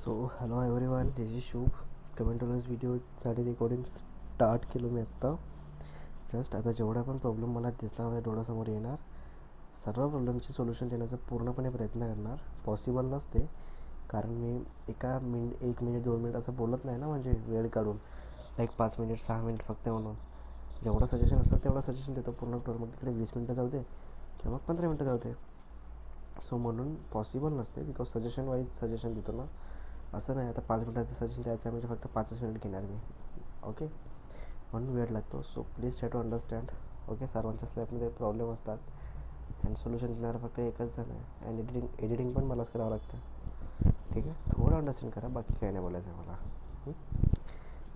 So hello everyone this is Shubh comment व्हिडिओसाठी recording start केलो मी आत्ता. जस्ट आता जेवढा पण प्रॉब्लेम मला दिसला माझ्या डोळ्यासमोर येणार. सर्व प्रॉब्लेमचे सोल्युशन देण्याचा पूर्णपणे प्रयत्न करणार. पॉसिबल नसते. कारण मी एका मिन एक मिनिट दोन मिनिट असं बोलत नाही ना म्हणजे वेळ काढून. लाईक पाच मिनिट सहा मिनिट फक्त म्हणून. जेवढं सजेशन असतं तेवढं सजेशन देतो. पूर्ण टोल मग तिकडे वीस मिनटं जाऊ दे किंवा पंधरा मिनटं जाऊ दे. सो म्हणून पॉसिबल नसते. बिकॉज सजेशन वाईज सजेशन देतो ना. असं नाही आता पाच मिनटाचं सजेशन द्यायचं आहे म्हणजे फक्त पाचच मिनिट घेणार मी. ओके म्हणून वेळ लागतो. So please try to understand okay सर्वांच्या लाईफमध्ये प्रॉब्लेम असतात. अँड सोल्युशन देणारा फक्त एकच जण आहे. अँड एडिटिंग एडिटिंग पण मलाच करावं लागतं. ठीक आहे? थोडं अंडरस्टँड करा बाकी काही नाही बोलायचं आहे मला.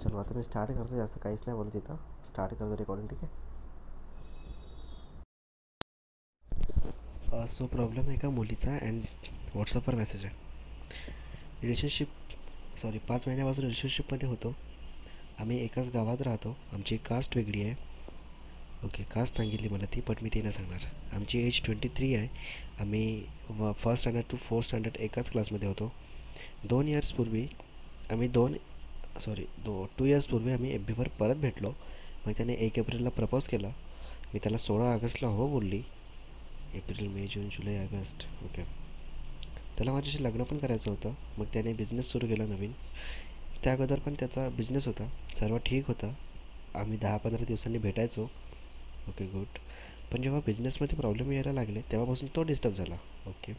चलो आता मी स्टार्ट करतो. जास्त काहीच नाही बोलत इथं. स्टार्ट करतो रेकॉर्डिंग ठीक आहे? सो प्रॉब्लेम आहे का मुलीचा? अँड व्हॉट्सअपवर मेसेज आहे. रिलेशनशिप सॉरी पाच महिन्यापासून रिलेशनशिपमध्ये होतो. आम्ही एकाच गावात राहतो. आमची कास्ट वेगळी आहे. ओके कास्ट सांगितली मला ती बट मी ती नाही सांगणार. आमची एज ट्वेंटी थ्री आहे. आम्ही व first standard to fourth standard एकाच क्लासमध्ये होतो. दोन इयर्सपूर्वी आम्ही दोन सॉरी दो टू इयर्सपूर्वी आम्ही एफ बीवर परत भेटलो. मग त्याने एक एप्रिलला प्रपोज केला. मी त्याला सोळा ऑगस्टला हो बोलली. एप्रिल मे जून जुलै ऑगस्ट. ओके त्याला माझ्याशी लग्न पण करायचं होतं. मग त्याने बिझनेस सुरू केला नवीन. त्या अगोदर पण त्याचा बिझनेस होता. सर्व ठीक होता. आम्ही दहा पंधरा दिवसांनी भेटायचो. ओके गुड पण जेव्हा बिझनेसमध्ये प्रॉब्लेम यायला लागले तेव्हापासून तो डिस्टर्ब झाला. ओके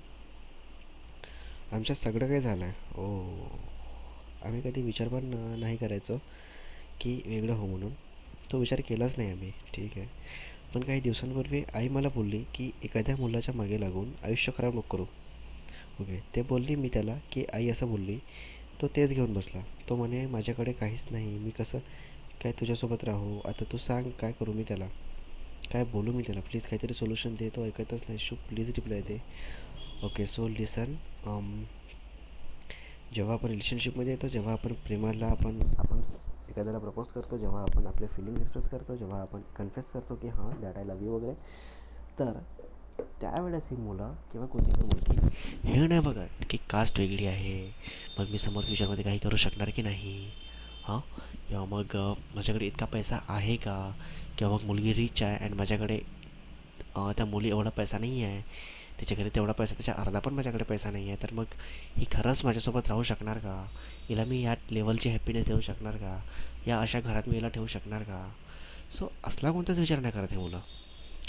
आमच्यात सगळं काही झालं आहे oh. ओ आम्ही कधी विचार पण नाही करायचो की वेगळं हो म्हणून. तो विचार केलाच नाही आम्ही. ठीक आहे. पण काही दिवसांपूर्वी आई मला बोलली की एखाद्या मुलाच्या मागे लागून आयुष्य खराब नको करू. ओके. ते बोलली मी त्याला की आई असं बोलली. तो तेच घेऊन बसला. तो म्हणे माझ्याकडे काहीच नाही. मी कसं काय तुझ्यासोबत राहू? आता तू सांग काय करू मी त्याला? काय बोलू मी त्याला? प्लीज काहीतरी सोल्युशन दे. तो ऐकतच नाही. शू प्लीज रिप्लाय दे. ओके सो लिसन um, जेव्हा आपण रिलेशनशिपमध्ये येतो जेव्हा आपण प्रेमाला आपण आपण एखाद्याला प्रपोज करतो जेव्हा आपण आपले फिलिंग एक्सप्रेस करतो जेव्हा आपण कन्फेस करतो की हां दॅट आय लव्ह यू वगैरे तर त्यावेळेस ही मुलं किंवा कोणती पण मुलगी हे नाही बघत की कास्ट वेगळी आहे. मग मी समोर फ्युचरमध्ये काही करू शकणार की नाही? हां? किंवा मग माझ्याकडे इतका पैसा आहे का? किंवा मग मुलगी रिच आहे अँड माझ्याकडे त्या मुली एवढा पैसा नाही आहे. त्याच्याकडे तेवढा पैसा त्याच्या अर्धा पण माझ्याकडे पैसा नाही आहे. तर मग ही खरंच माझ्यासोबत राहू शकणार का? हिला मी या लेवलची हॅपीनेस देऊ शकणार का? या अशा घरात मी हिला ठेवू शकणार का? सो असला कोणताच विचार नाही करत हे मुलं.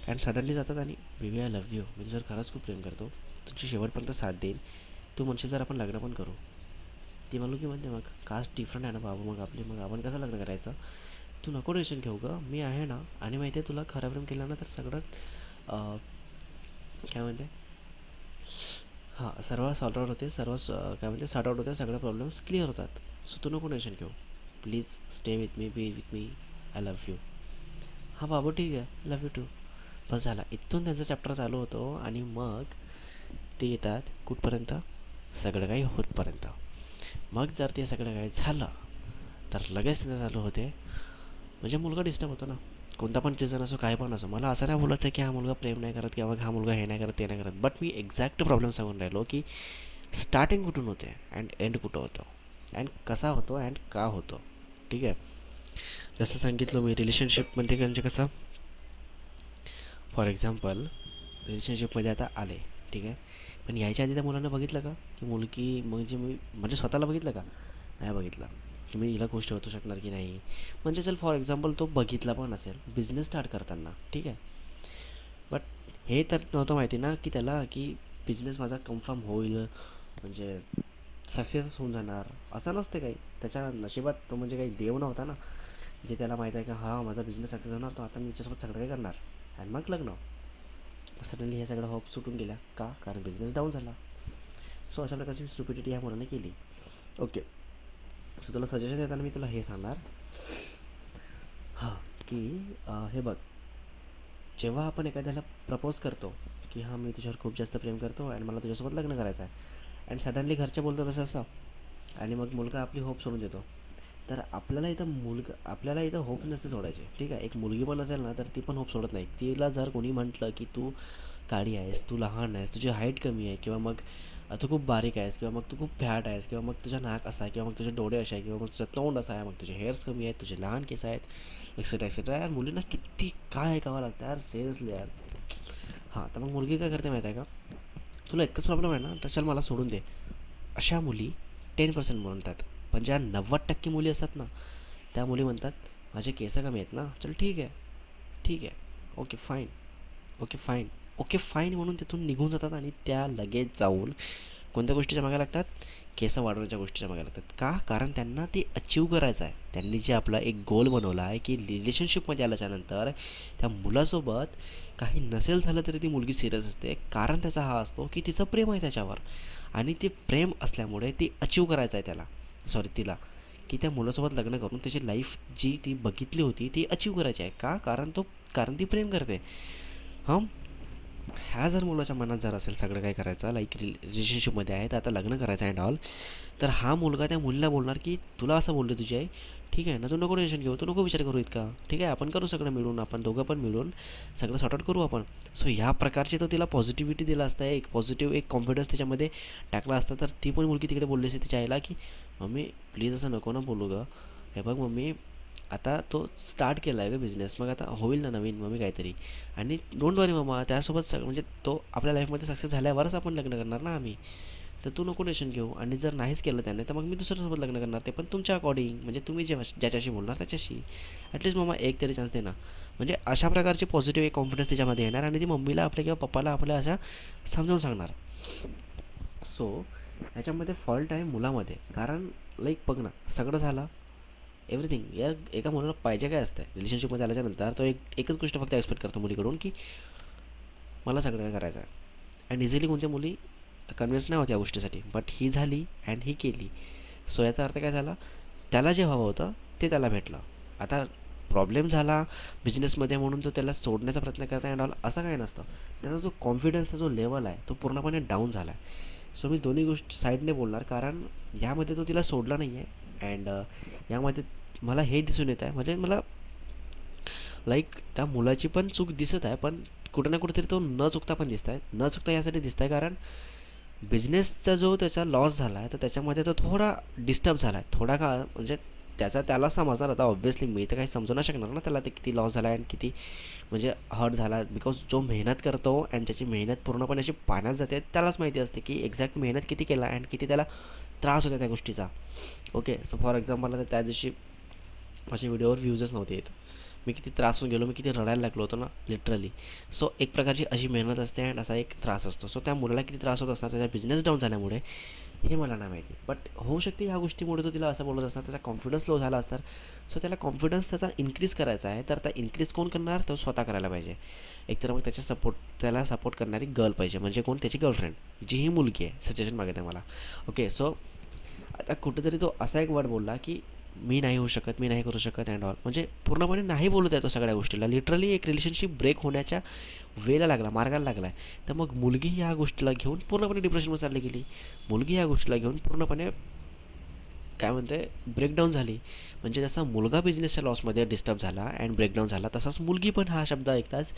अँड सडनली जातात आणि बेबी आय लव्ह यू मी तुझ्यावर खरंच खूप प्रेम करतो. तुझी शेवटपर्यंत साथ देईन. तू म्हणशील तर आपण लग्न पण करू. ती म्हणू की म्हणते मग कास्ट डिफरंट आहे ना बाबू मग आपली मग आपण कसं लग्न करायचं? तू नको टेन्शन घेऊ गं. मी आहे ना आणि माहिती आहे तुला खरं प्रेम केला ना तर सगळं काय म्हणते? हां सर्व सॉल्ट आउट होते. सर्व काय म्हणते? सॉर्ट आउट होते. सगळे प्रॉब्लेम्स क्लिअर होतात. सो तू नको टेन्शन घेऊ. Please stay with me be with me I love you हां बाबू ठीक आहे. लव्ह यू टू बस झाला. इथून त्यांचा चॅप्टर चालू होतो आणि मग ते येतात कुठपर्यंत? सगळं काही होतपर्यंत. मग जर ते सगळं काही झालं तर लगेच त्यांचं चालू होते. म्हणजे मुलगा डिस्टर्ब होतो ना. कोणता पण रिझन असो काय पण असो मला असं नाही बोलत आहे की हा मुलगा प्रेम नाही करत किंवा हा मुलगा हे नाही करत ते नाही करत. बट मी एक्झॅक्ट प्रॉब्लेम सांगून राहिलो की स्टार्टिंग कुठून होते अँड एंड कुठं होतं? अँड कसा होतो अँड का होतो? ठीक आहे? जसं सांगितलं मी रिलेशनशिपमध्ये म्हणजे कसं? फॉर एक्झाम्पल रिलेशनशिपमध्ये आता आले ठीक आहे? पण यायच्या आधी त्या मुलांना बघितलं का? की मुलगी म्हणजे मी म्हणजे स्वतःला बघितलं का? नाही बघितलं. की मी हिला गोष्ट होतो शकणार की नाही? म्हणजे चल फॉर एक्झाम्पल तो बघितला पण असेल बिझनेस स्टार्ट करताना ठीक आहे? बट हे तर नव्हतं माहिती ना की त्याला की बिझनेस माझा कन्फर्म होईल म्हणजे सक्सेसच होऊन जाणार असं नसते काही. त्याच्या नशिबात तो म्हणजे काही देव नव्हता ना. जे त्याला माहीत आहे की हा माझा बिझनेस सक्सेस होणार तो आता मी त्याच्यासोबत सगळं काही करणार. आणि मग लग्न. सडनली हे सगळ्या होप सुटून गेल्या. का? कारण बिझनेस डाऊन झाला. सो अशा प्रकारची स्टुपिडिटी ह्या मुलाने केली. ओके सो तुला सजेशन देताना मी तुला हे सांगणार. हां की हे बघ. जेव्हा आपण एखाद्याला प्रपोज करतो की हां मी तुझ्यावर खूप जास्त प्रेम करतो आणि मला तुझ्यासोबत लग्न करायचं आहे अँड सडनली घरचे बोलतात असं असं आणि मग मुलगा आपली होप सोडून देतो. तर आपल्याला इथं मुलगा आपल्याला इथं होप नसते सोडायची. ठीक आहे? एक मुलगी पण असेल ना तर ती पण होप सोडत नाही. तिला जर कोणी म्हटलं की तू काळी आहेस तू लहान आहेस तुझी हाईट कमी आहे किंवा मग तू खूप बारीक आहेस किंवा मग तू खूप फॅट आहेस किंवा मग तुझा नाक असा आहे किंवा मग तुझे डोळे असे आहे किंवा मग तुझं तोंड असं आहे मग तुझे हेअर्स कमी आहेत तुझे लहान केस आहेत एक्सेट्रा एक्सेट्रा यार मुलींना किती काय ऐकावं लागतं यार सिरियसली यार. हां तर मग मुलगी काय करते माहीत आहे का? तुला इतकंच प्रॉब्लेम आहे ना तर चल मला सोडून दे. अशा मुली टेन पर्सेंट म्हणतात पण ज्या नव्वद टक्के मुली असतात ना त्या मुली म्हणतात माझे केस कमी आहेत ना. चल ठीक आहे. ठीक आहे. Okay fine okay fine okay fine म्हणून तिथून निघून जातात आणि त्या लगेच जाऊन कोणत्या गोष्टीच्या मागे लागतात? केस वाढवण्याच्या गोष्टीच्या मागे लागतात. का? कारण त्यांना ते अचीव करायचं आहे. त्यांनी जे आपला एक गोल बनवला आहे की रिलेशनशिपमध्ये आल्याच्यानंतर त्या मुलासोबत काही नसेल झालं तरी ती मुलगी सिरियस असते. कारण त्याचा हा असतो की तिचं प्रेम आहे त्याच्यावर. आणि ते प्रेम असल्यामुळे ते अचीव करायचं आहे त्याला. सॉरी तिला. की त्या मुलासोबत लग्न करून त्याची लाईफ जी ती बघितली होती ती अचीव करायची आहे. का? कारण तो कारण ती प्रेम करते. हं? ह्या जर मुलाच्या मनात जर असेल सगळं काही करायचं लाईक रिलेशनशिपमध्ये आहे तर आता लग्न करायचं अँड ऑल तर हा मुलगा त्या मुलीला बोलणार की तुला असं बोललं तुझी आई ठीक आहे ना तू नको टेन्शन घेऊ तू नको विचार करू इतका. ठीक आहे आपण करू सगळं मिळून आपण दोघं पण मिळून सगळं सॉर्ट आउट करू आपण. सो ह्या प्रकारची तो तिला पॉझिटिव्हिटी दिला असता एक पॉझिटिव्ह एक कॉन्फिडन्स त्याच्यामध्ये टाकला असता तर ती पण मुलगी तिकडे बोलली असते तिच्या आईला की मम्मी प्लीज असं नको ना बोलू गं. हे बघ मम्मी आता तो स्टार्ट केला आहे का बिझनेस मग आता होईल ना नवीन मम्मी काहीतरी. आणि डोंट वरी मामा त्यासोबत सग म्हणजे तो आपल्या लाईफमध्ये सक्सेस झाल्यावरच आपण लग्न करणार ना आम्ही. तर तू नको टेन्शन घेऊ. आणि जर नाहीच केलं त्याने तर मग मी दुसऱ्यासोबत लग्न करणार. ते पण तुमच्या अकॉर्डिंग म्हणजे तुम्ही जेव्हा ज्याच्याशी बोलणार त्याच्याशी. ॲटलीस्ट मामा एक तरी चान्स दे ना म्हणजे अशा प्रकारची पॉझिटिव्ह एक कॉन्फिडन्स तिच्यामध्ये येणार आणि ती मम्मीला आपल्या किंवा पप्पाला आपल्या अशा समजावून सांगणार. सो ह्याच्यामध्ये फॉल्ट आहे मुलामध्ये. कारण लाईक बघ ना सगळं झालं. एव्हरीथिंग यार, एका मुलाला पाहिजे काय असतं रिलेशनशिपमध्ये आल्याच्यानंतर तो एक, एकच गोष्ट फक्त एक्सपेक्ट करतो मुलीकडून की मला सगळं काय करायचं आहे अँड इझिली कोणत्या मुली कन्व्हिन्स नाही होत या गोष्टीसाठी. बट ही झाली अँड ही केली. सो याचा अर्थ काय झाला? त्याला जे हवं होतं, ते त्याला भेटलं. आता प्रॉब्लेम झाला बिझनेसमध्ये म्हणून तो त्याला सोडण्याचा प्रयत्न करता ऑल असं काही नसतं. त्याचा जो कॉन्फिडन्सचा जो लेवल आहे तो पूर्णपणे डाऊन झाला आहे सो मी दोन्ही गोष्टी साईडने बोलणार, कारण यामध्ये तो तिला सोडला नाही आहे अँड uh, यामध्ये मला हे दिसून येत आहे. म्हणजे मला लाईक त्या मुलाची पण चूक दिसत आहे पण कुठं ना कुठेतरी तो न चुकता पण दिसत आहे. न चुकता यासाठी दिसत आहे कारण बिझनेसचा जो त्याचा लॉस झाला आहे तर त्याच्यामध्ये तो थोडा डिस्टर्ब झाला आहे. थोडा का म्हणजे त्याचा त्याला समजणार आता ऑब्व्हियसली मी तर काही समजू नाही शकणार ना त्याला ते किती लॉस झाला आहे आणि किती म्हणजे हर्ट झाला बिकॉज जो मेहनत करतो अँड त्याची मेहनत पूर्णपणे अशी पाण्यात जाते त्यालाच माहिती असते की एक्झॅक्ट मेहनत किती केला अँड किती त्याला त्रास होता त्या गोष्टीचा. ओके सो फॉर एक्झाम्पल आता त्या दिवशी माझ्या व्हिडिओवर व्ह्यूजच नव्हते येत. मी किती त्रास होऊन गेलो मी किती रडायला लागलो होतो ना लिटरली सो एक प्रकारची अशी मेहनत असते अँड असा एक त्रास असतो. सो त्या मुलाला किती त्रास होत असणार त्याचा बिझनेस डाऊन झाल्यामुळे हे मला नाही माहिती. बट होऊ शकते ह्या गोष्टीमुळे तो तिला असं बोलत असणार त्याचा कॉन्फिडन्स लो झाला असणार. सो त्याला कॉन्फिडन्स त्याचा इन्क्रीज करायचा आहे. तर त्या इन्क्रीज कोण करणार? तो स्वतः करायला पाहिजे. एकतर मग त्याच्या सपोर्ट त्याला सपोर्ट करणारी गर्ल पाहिजे. म्हणजे कोण? त्याची गर्लफ्रेंड जी ही मुलगी आहे सजेशन मागत आहे मला. ओके सो आता कुठेतरी तो असा एक वर्ड बोलला की मी नाही होऊ शकत मी नाही करू शकत अँड ऑल म्हणजे पूर्णपणे नाही बोलत आहे तो सगळ्या गोष्टीला. लिटरली एक रिलेशनशिप ब्रेक होण्याच्या वेला लागला मार्गाला लागला आहे तर मग मुलगी ह्या गोष्टीला घेऊन पूर्णपणे डिप्रेशनमध्ये चालली गेली. मुलगी ह्या गोष्टीला घेऊन पूर्णपणे काय म्हणते ब्रेकडाऊन झाली. म्हणजे जसा मुलगा बिझनेसच्या लॉसमध्ये डिस्टर्ब झाला अँड ब्रेकडाऊन झाला तसाच मुलगी पण हा शब्द ऐकताच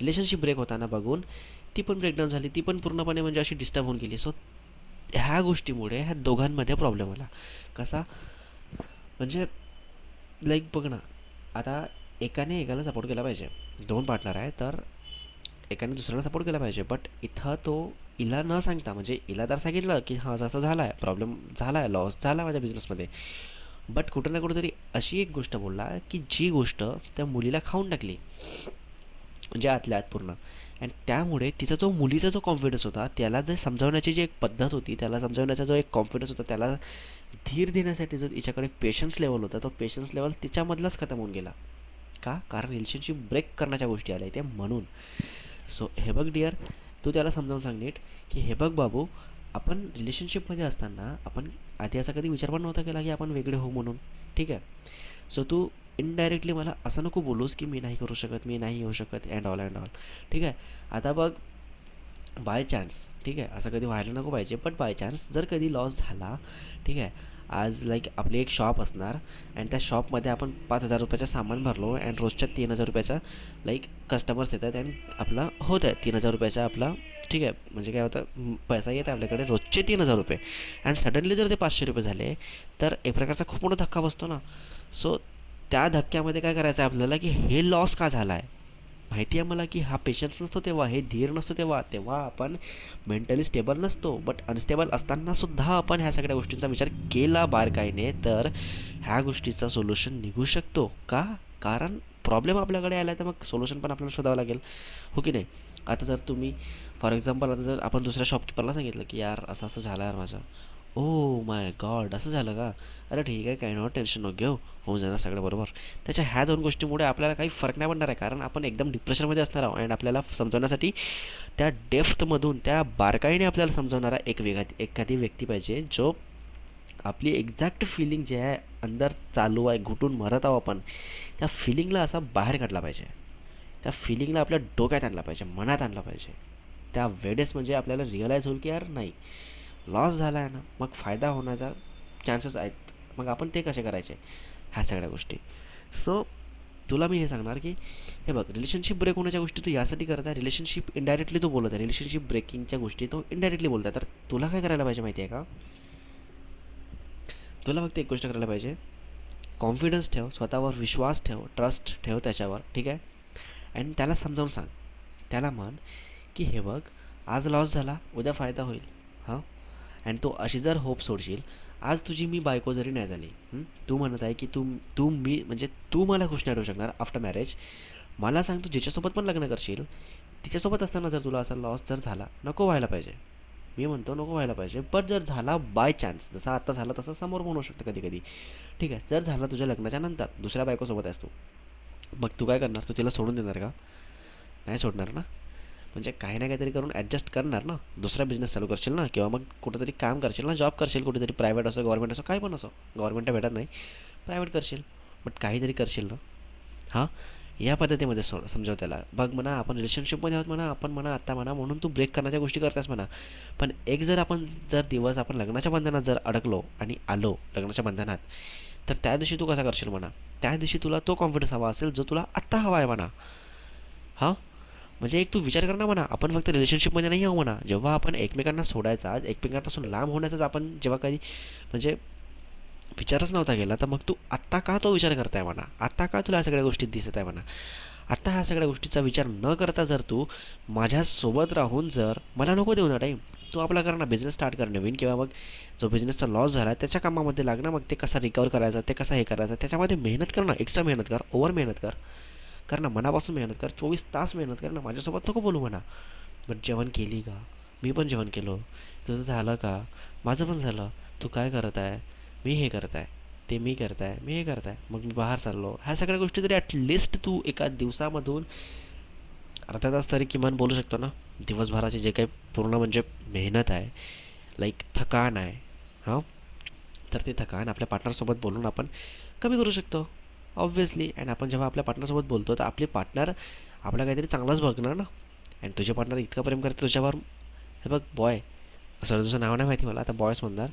रिलेशनशिप ब्रेक होताना बघून ती पण ब्रेकडाऊन झाली. ती पण पूर्णपणे म्हणजे अशी डिस्टर्ब होऊन गेली. सो ह्या गोष्टीमुळे ह्या दोघांमध्ये प्रॉब्लेम आला. कसा? म्हणजे लाईक बघ ना आता एकाने एकाला सपोर्ट केला पाहिजे. दोन पार्टनर आहे तर एकाने दुसऱ्याला सपोर्ट केला पाहिजे. बट इथं तो हिला न सांगता म्हणजे हिला तर सांगितलं की हां असं झाला आहे प्रॉब्लेम झाला आहे लॉस झाला आहे माझ्या बिझनेसमध्ये बट कुठं ना कुठंतरी अशी एक गोष्ट बोलला की जी गोष्ट त्या मुलीला खाऊन टाकली. म्हणजे आतल्या आत पूर्ण. आणि त्यामुळे तिचा जो मुलीचा जो कॉन्फिडन्स होता त्याला जे समजावण्याची जी एक पद्धत होती त्याला समजावण्याचा जो एक कॉन्फिडन्स होता त्याला धीर देण्यासाठी जो तिच्याकडे पेशन्स लेवल होता तो पेशन्स लेवल तिच्यामधलाच खतम होऊन गेला. का? कारण रिलेशनशिप ब्रेक करण्याच्या गोष्टी आल्या त्या म्हणून. सो हे बघ डिअर तू त्याला समजावून सांग नीट की हे बघ बाबू आपण रिलेशनशिपमध्ये असताना आपण आधी असा कधी विचार पण नव्हता केला की आपण वेगळे होऊ म्हणून. ठीक आहे? सो तू इनडायरेक्टली मला असं नको बोलूस की मी नाही करू शकत मी नाही येऊ शकत अँड ऑल अँड ऑल ठीक आहे? आता बघ बाय चान्स ठीक आहे? असं कधी व्हायला नको पाहिजे बट बाय चान्स जर कधी लॉस झाला ठीक आहे? आज लाईक आपली एक शॉप असणार अँड त्या शॉपमध्ये आपण पाच हजार रुपयाचं सामान भरलो अँड रोजच्या तीन हजार रुपयाचा लाईक कस्टमर्स येतात अँड आपला होत आहे तीन हजार रुपयाचा आपला ठीक आहे? म्हणजे काय होतं पैसा येत आहे आपल्याकडे रोजचे तीन हजार रुपये. अँड सडनली जर ते पाचशे रुपये झाले तर एक प्रकारचा खूप मोठा धक्का बसतो ना. सो त्या धक्क्यामध्ये काय करायचं आहे आपल्याला की हे लॉस का झाला आहे माहिती आहे मला की हा पेशन्स नसतो तेव्हा हे धीर नसतो तेव्हा तेव्हा आपण मेंटली स्टेबल नसतो. बट अनस्टेबल असताना सुद्धा आपण ह्या सगळ्या गोष्टींचा विचार केला बारकाईने तर ह्या गोष्टीचा सोल्युशन निघू शकतो. का? कारण प्रॉब्लेम आपल्याकडे आला तर मग सोल्युशन पण आपल्याला शोधावं लागेल. हो की नाही? आता जर तुम्ही फॉर एक्झाम्पल आता जर आपण दुसऱ्या शॉपकीपरला सांगितलं की यार असं असं झालं यार माझं. ओ माय गॉड असं झालं का? अरे ठीक आहे काही नो टेन्शन नको घेऊ. होऊन जाणार सगळं बरोबर. त्याच्या ह्या दोन गोष्टीमुळे आपल्याला काही फरक नाही पडणार आहे. कारण आपण एकदम डिप्रेशनमध्ये असणार आहोत. अँड आपल्याला समजवण्यासाठी त्या डेफ्थमधून त्या बारकाईने आपल्याला समजवणारा एक वेगा एखादी व्यक्ती पाहिजे जो आपली एक्झॅक्ट फिलिंग जे आहे अंदर चालू आहे घुटून मरत आहोत आपण त्या फिलिंगला असा बाहेर काढला पाहिजे. त्या फिलिंगला आपल्या डोक्यात आणला पाहिजे मनात आणला पाहिजे. त्या वेळेस म्हणजे आपल्याला रिअलाईज होईल की यार नाही लॉस झाला आहे ना मग फायदा होण्याचा चान्सेस आहेत. मग आपण ते कसे करायचे? ह्या सगळ्या गोष्टी. सो तुला मी हे सांगणार की हे बघ रिलेशनशिप ब्रेक होण्याच्या गोष्टी तू यासाठी करत आहे. रिलेशनशिप इनडायरेक्टली तो बोलत आहे. रिलेशनशिप ब्रेकिंगच्या गोष्टी तो इनडायरेक्टली बोलत आहे. तर तुला काय करायला पाहिजे माहिती आहे का? तुला फक्त एक गोष्ट करायला पाहिजे. कॉन्फिडन्स ठेव स्वतःवर विश्वास ठेव ट्रस्ट ठेव त्याच्यावर ठीक आहे? आणि त्याला समजावून सांग. त्याला म्हण की हे बघ आज लॉस झाला उद्या फायदा होईल. हां? आणि तू अशी जर होप सोडशील आज तुझी मी बायको जरी नाही झाली तू म्हणत आहे की तू तू मी म्हणजे तू मला खुश नाही ठेवू शकणार आफ्टर मॅरेज मला सांग तू जिच्यासोबत पण लग्न करशील तिच्यासोबत असताना जर तुला असा लॉस जर झाला नको व्हायला पाहिजे. मी म्हणतो नको व्हायला पाहिजे बट जर झाला बाय चान्स जसा आत्ता झाला तसं समोर पण होऊ शकतं कधी कधी. ठीक आहे जर झाला तुझ्या लग्नाच्या नंतर दुसऱ्या बायकोसोबत आहेस तू मग तू काय करणार? तू तिला सोडून देणार का? नाही सोडणार ना? म्हणजे काही ना काहीतरी करून ॲडजस्ट करणार ना. दुसरा बिझनेस चालू करशील ना किंवा मग कुठेतरी काम करशील ना जॉब करशील कुठेतरी प्रायव्हेट असो गव्हर्मेंट असो काही पण असो. गव्हर्मेंट भेटत नाही. प्रायव्हेट करशील बट काहीतरी करशील ना. हां? या पद्धतीमध्ये सो समजव त्याला. बघ म्हणा आपण रिलेशनशिपमध्ये आहोत म्हणा आपण म्हणा आत्ता म्हणा म्हणून तू ब्रेक करण्याच्या गोष्टी करतास म्हणा. पण एक जर आपण जर दिवस आपण लग्नाच्या बंधनात जर अडकलो आणि आलो लग्नाच्या बंधनात तर त्या दिवशी तू कसा करशील म्हणा? त्या दिवशी तुला तो कॉन्फिडन्स हवा असेल जो तुला आत्ता हवा आहे म्हणा. हां? म्हणजे एक तू विचार कर ना म्हणा. आपण फक्त रिलेशनशिपमध्ये नाही आहो म्हणा. जेव्हा आपण एकमेकांना सोडायचा एकमेकांपासून लांब होण्याचाच आपण जेव्हा कधी म्हणजे विचारच नव्हता केला तर मग तू आत्ता का तो विचार करताय म्हणा? आत्ता का तुला या सगळ्या गोष्टी दिसत आहे म्हणा? आत्ता ह्या सगळ्या गोष्टीचा विचार न करता जर तू माझ्यासोबत राहून जर मला नको देऊ ना टाईम तू आपला कर ना बिझनेस स्टार्ट कर नवीन किंवा मग जो बिझनेसचा लॉस झाला त्याच्या कामामध्ये लागणार मग ते कसा रिकवर करायचा ते कसा हे करायचं त्याच्यामध्ये मेहनत कर ना. एक्स्ट्रा मेहनत कर ओव्हर मेहनत कर. कर ना मनापासून मेहनत कर चोवीस तास मेहनत कर ना माझ्यासोबत नको बोलू म्हणा. बट जेवण केली का? मी पण जेवण केलो. तुझं झालं का? माझं पण झालं. तू काय करत आहे? मी हे करत आहे. ते मी करत आहे. मी हे करत आहे. मग मी बाहेर चाललो. ह्या सगळ्या गोष्टी तरी ॲटलिस्ट तू एका दिवसामधून अर्धा तास तरी किमान बोलू शकतो ना? दिवसभराचे जे काही पूर्ण म्हणजे मेहनत आहे लाईक थकान आहे हां? तर ते थकान आपल्या पार्टनरसोबत बोलून आपण कमी करू शकतो. ऑब्व्हियसली अँड आपण जेव्हा आपल्या पार्टनरसोबत बोलतो तर आपले पार्टनर आपला काहीतरी चांगलाच बघणार ना? अँड तुझे पार्टनर इतकं प्रेम करते तुझ्यावर? हे बघ बॉय सर तुझं नाव नाही माहिती मला आता बॉयच म्हणणार.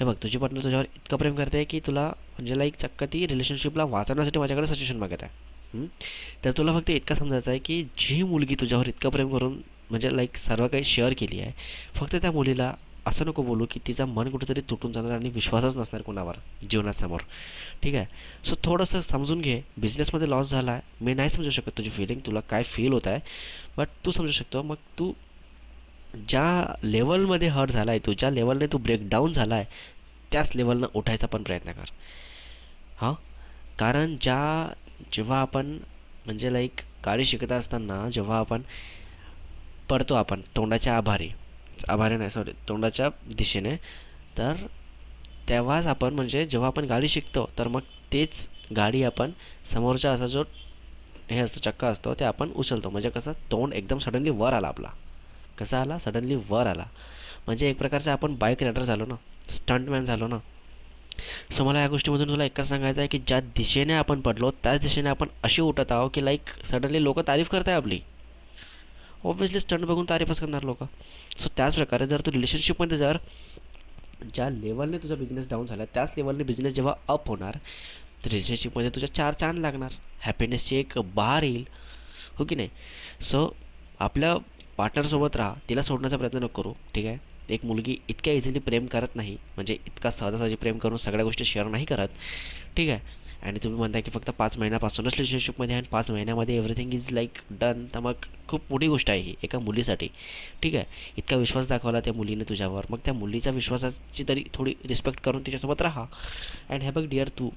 हे बघ तुझी पार्टनर तुझ्यावर इतकं प्रेम करते की तुला म्हणजे लाईक चक्क ती रिलेशनशिपला वाचवण्यासाठी माझ्याकडे सजेशन मागत आहे. तर तुला फक्त इतकं समजायचं आहे की जी मुलगी तुझ्यावर इतकं प्रेम करून म्हणजे लाईक सर्व काही शेअर केली आहे फक्त त्या मुलीला असं नको बोलू की तिचा मन कुठेतरी तुटून जाणार आणि विश्वासच नसणार कोणावर जीवनासमोर ठीक आहे? सो थोडंसं समजून घे. बिझनेसमध्ये लॉस झाला आहे मी नाही समजू शकत तुझी फिलिंग तुला काय फील होत आहे बट तू समजू शकतो. मग तू ज्या लेवलमध्ये हर्ट झाला आहे तू ज्या लेवलने तू ब्रेकडाऊन झाला आहे त्याच लेवलनं उठायचा पण प्रयत्न कर. हां? कारण ज्या जेव्हा आपण म्हणजे लाईक गाडी शिकत असताना जेव्हा आपण पडतो आपण तोंडाच्या आभारी आभारी नाही सॉरी तोंडाच्या दिशेने. तर तेव्हाच आपण म्हणजे जेव्हा आपण गाडी शिकतो तर मग तेच गाडी आपण समोरचा असा जो हे असतो चक्का असतो ते आपण उचलतो. म्हणजे कसं तोंड एकदम सडनली वर आला आपला. कसा आला? सडनली वर आला. म्हणजे एक प्रकारचा आपण बाईक रायडर झालो ना स्टंटमॅन झालो ना. सो मला या गोष्टीमधून तुला एकच सांगायचं आहे की ज्या दिशेने आपण पडलो त्याच दिशेने आपण अशी उठत आहोत की लाईक सडनली लोक तारीफ करत आहे आपली. ऑब्व्हियसली स्टंट बघून तारीफच करणार लोक. सो त्याचप्रकारे जर तू रिलेशनशिपमध्ये जर ज्या लेवलने तुझा बिझनेस डाऊन झाला त्याच लेवलने बिझनेस जेव्हा अप होणार तर रिलेशनशिपमध्ये तुझ्या चार चांद लागणार. हॅपीनेसची एक बहार येईल. हो की नाही? सो आपल्या पार्टनरसोबत राहा. तिला सोडण्याचा प्रयत्न नको करू. ठीक आहे? एक मुलगी इतक्या इझिली प्रेम करत नाही. म्हणजे इतका सहजासहजी प्रेम करून सगळ्या गोष्टी शेअर नाही करत. ठीक आहे? आणि तुम्ही म्हणताय की फक्त पाच महिन्यापासूनच रिलेशनशिपमध्ये आहे आणि पाच महिन्यामध्ये एव्हरीथिंग इज लाईक डन तर मग खूप मोठी गोष्ट आहे ही एका मुलीसाठी. ठीक आहे? इतका विश्वास दाखवला त्या मुलीने तुझ्यावर. मग त्या मुलीच्या विश्वासाची तरी थोडी रिस्पेक्ट करून तिच्यासोबत राहा. अँड हे बघ डिअर तू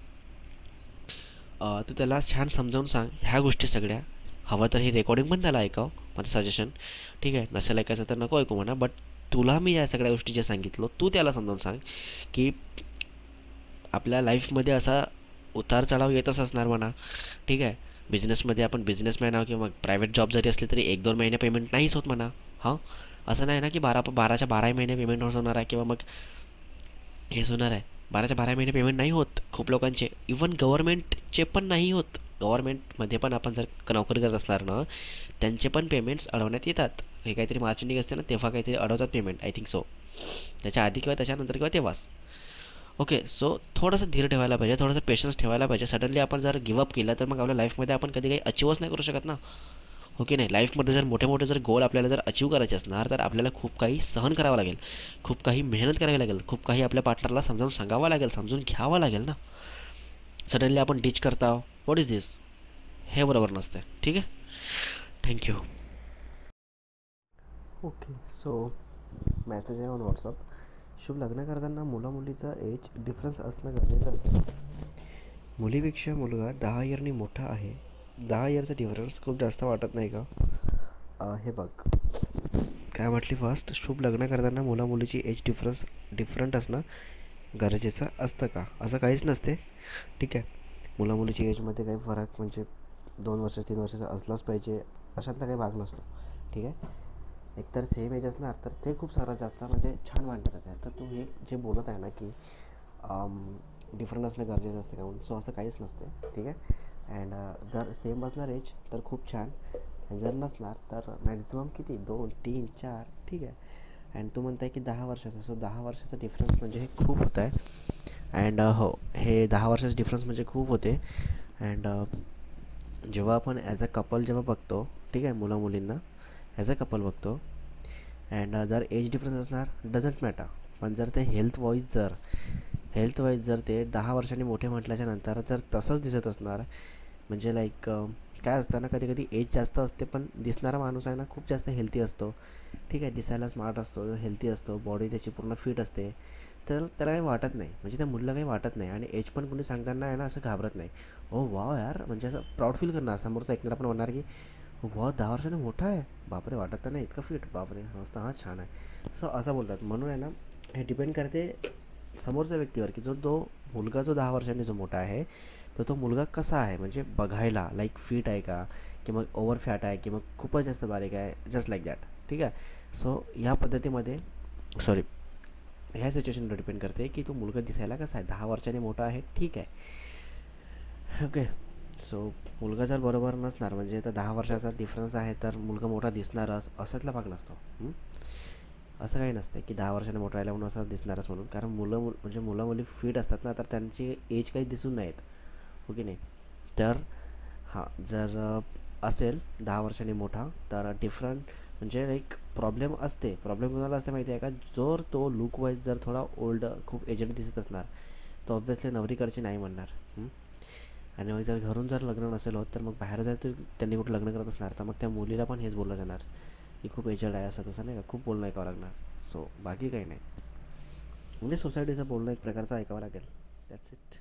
तू त्याला छान समजावून सांग. ह्या गोष्टी सगळ्या. हवं तर ही रेकॉर्डिंग पण त्याला ऐकाव माझं सजेशन ठीक आहे? नसेल ऐकायचं तर नको ऐकू म्हणा बट तुला मी या सगळ्या गोष्टी ज्या सांगितलो तू त्याला समजावून सांग की आपल्या लाईफमध्ये असा उतार चढाव येतच असणार म्हणा. ठीक आहे? बिझनेसमध्ये आपण बिझनेसमॅन आहो किंवा प्रायव्हेट जॉब जरी असली तरी एक दोन महिने पेमेंट नाहीच होत म्हणा. हां? असं नाही ना की बारा बाराच्या बाराही महिने पेमेंट होणार आहे किंवा मग हेच होणार आहे. बाराच्या बारा महिने पेमेंट नाही होत खूप लोकांचे. इवन गव्हर्मेंटचे पण नाही होत. गव्हर्मेंटमध्ये पण आपण जर नोकरी करत असणार ना त्यांचे पण पेमेंट्स अडवण्यात येतात. हे काहीतरी मार्चिंग असते ना तेव्हा काहीतरी अडवतात पेमेंट आय थिंक सो त्याच्या आधी किंवा त्याच्यानंतर किंवा तेव्हाच. ओके सो थोडंसं धीर ठेवायला पाहिजे थोडंसं पेशन्स ठेवायला पाहिजे. सडनली आपण जर गिवअप केलं तर मग आपल्या लाईफमध्ये आपण कधी काही अचीवच नाही करू शकत ना. ओके नाही लाईफमध्ये जर मोठे मोठे जर गोल आपल्याला जर अचीव करायचे असणार तर आपल्याला खूप काही सहन करावं लागेल. खूप काही मेहनत करावी लागेल. खूप काही आपल्या पार्टनरला समजावून सांगावं लागेल समजून घ्यावं लागेल ना. सडनली आपण डिच करता व्हॉट इज दिस हे बरोबर नसतं ठीक आहे? Thank you okay so message आहे ऑन व्हॉट्सअप शुभ लग्न करताना मुला मुलीचा एज डिफरन्स असणं गरजेचं असतं. मुलीपेक्षा मुलगा दहा इयरनी मोठा आहे. दहा इयरचा डिफरन्स खूप जास्त वाटत नाही का? आ, हे बघ. काय म्हटली फर्स्ट शुभ लग्न करताना मुला मुलीची एज डिफरन्स डिफरंट असणं गरजेचं असतं का? असं काहीच नसते. ठीक आहे. मुला मुलीची एजमध्ये काही फरक म्हणजे दोन वर्ष तीन वर्षाचा असलाच पाहिजे. अशातला काही भाग नसतो. ठीक आहे? एकतर सेम एज असणार तर ते खूप सारं जास्त म्हणजे छान मांडत जातं तर तू हे जे बोलत आहे ना की डिफरंट असणं गरजेचं असतं काहून सो असं काहीच नसते ठीक आहे? अँड जर सेम असणार एज तर खूप छान. आणि जर नसणार तर मॅक्झिमम किती? दोन तीन चार ठीक आहे? अँड तू म्हणताय की दहा वर्षाचा सो दहा वर्षाचा डिफरन्स म्हणजे हे खूप होत आहे अँड हो हे दहा वर्षाचे डिफरन्स म्हणजे खूप होते. अँड जेव्हा आपण ॲज अ कपल जेव्हा बघतो ठीक आहे मुला मुलींना ॲज अ कपल बघतो. अँड uh, जर एज डिफरन्स असणार डझंट मॅटर पण जर ते हेल्थ वाईज जर हेल्थ वाईज जर ते दहा वर्षांनी मोठे म्हटल्याच्या नंतर जर तसंच दिसत असणार म्हणजे लाईक uh, काय असतं ना कधी कधी एज जास्त असते पण दिसणारा माणूस आहे ना खूप जास्त हेल्थी असतो. ठीक आहे दिसायला स्मार्ट असतो हेल्थी असतो बॉडी त्याची पूर्ण फिट असते. तर त्याला काही वाटत नाही म्हणजे त्या मुलीला काही वाटत नाही. आणि एज पण कोणी सांगताना आहे ना असं घाबरत नाही. Oh, ओ वाव यार म्हणजे असं प्राऊड फील करणार समोरचा ऐकणारा पण म्हणणार की वा दहा वर्षाने मोठा आहे बापरे वाटत तर नाही इतकं फिट बापरे मस्त हा छान आहे सो असं बोलतात म्हणून आहे ना हे डिपेंड करते समोरच्या व्यक्तीवर की जो तो मुलगा जो दहा वर्षांनी जो मोठा आहे तर तो मुलगा कसा आहे? म्हणजे बघायला लाईक फिट आहे का? की मग ओव्हर फॅट आहे की मग खूपच जास्त बारीक आहे जस्ट लाईक दॅट ठीक आहे? सो ह्या पद्धतीमध्ये सॉरी ह्या सिच्युएशनवर डिपेंड करते की तो मुलगा दिसायला कसा आहे? दहा वर्षांनी मोठा आहे ठीक आहे. ओके सो मुलगा जर बरोबर नसणार म्हणजे आता दहा वर्षाचा डिफरन्स आहे तर मुलगा मोठा दिसणारच असातला भाग नसतो. असं काही नसतं की दहा वर्षाने मोठा राहिला म्हणून असं दिसणारच म्हणून. कारण मुलं मुल म्हणजे मुलं मुली फिट असतात ना तर त्यांची एज काही दिसून नाहीत. येत हो की नाही? तर हां जर असेल दहा वर्षाने मोठा तर डिफरंट म्हणजे एक प्रॉब्लेम असते. प्रॉब्लेम कोणाला असते माहिती आहे का? जर तो लुक वाईज जर थोडा ओल्ड खूप एजंट दिसत असणार तर ऑब्व्हियसली नवरीकडची नाही म्हणणार. हं? आणि मग जर घरून जर लग्न नसेल होत तर मग बाहेर जर ते त्यांनी कुठं लग्न करत असणार तर मग त्या मुलीला पण हेच बोललं जाणार की खूप एजड आहे असं तसं नाही का खूप बोलणं ऐकावं लागणार. सो बाकी काही नाही. म्हणजे सोसायटीचं बोलणं एक प्रकारचं ऐकावं लागेल. That's it